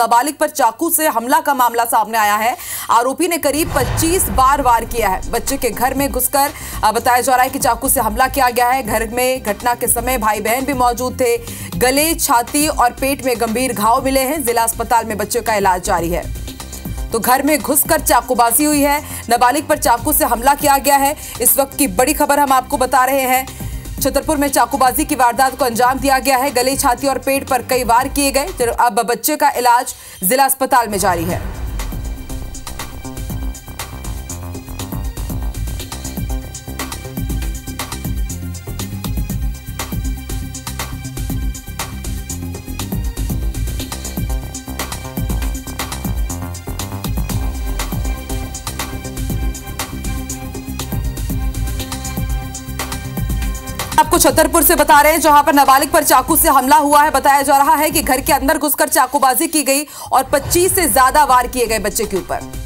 नाबालिग पर चाकू से हमला का मामला सामने आया है। आरोपी ने करीब 25 बार वार किया है। बच्चे के घर में घुसकर बताया जा रहा है कि चाकू से हमला किया गया है। घर में घटना के समय भाई बहन भी मौजूद थे। गले, छाती और पेट में गंभीर घाव मिले हैं। जिला अस्पताल में बच्चे का इलाज जारी है। तो घर में घुसकर चाकूबाजी हुई है। नाबालिग पर चाकू से हमला किया गया है। इस वक्त की बड़ी खबर हम आपको बता रहे हैं। छतरपुर में चाकूबाजी की वारदात को अंजाम दिया गया है। गले छाती और पेट पर कई वार किए गए। अब बच्चे का इलाज जिला अस्पताल में जारी है। आपको छतरपुर से बता रहे हैं, जहाँ पर नाबालिग पर चाकू से हमला हुआ है। बताया जा रहा है कि घर के अंदर घुसकर चाकूबाजी की गई और 25 से ज़्यादा वार किए गए बच्चे के ऊपर।